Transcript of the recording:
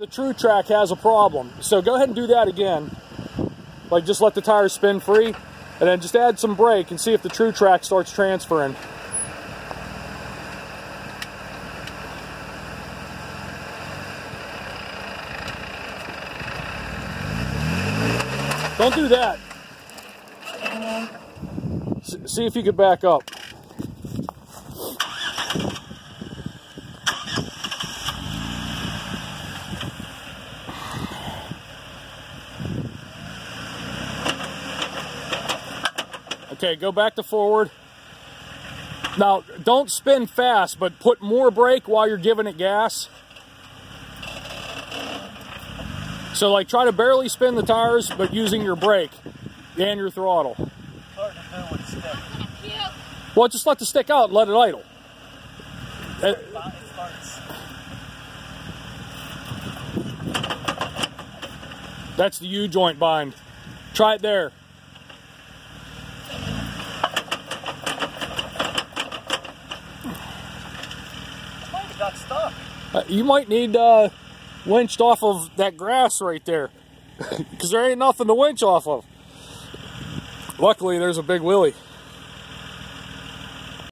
The Trutrac has a problem. So go ahead and do that again. Like just let the tires spin free and then just add some brake and see if the Trutrac starts transferring. Don't do that. See if you could back up. Okay, go back to forward. Now, don't spin fast, but put more brake while you're giving it gas. So, like, try to barely spin the tires, but using your brake and your throttle. Well, just let the stick out and let it idle. Uh, that's the U-joint bind. Try it there. Got stuck. Uh, you might need uh, winched off of that grass right there. Because there ain't nothing to winch off of. Luckily, there's a big willy.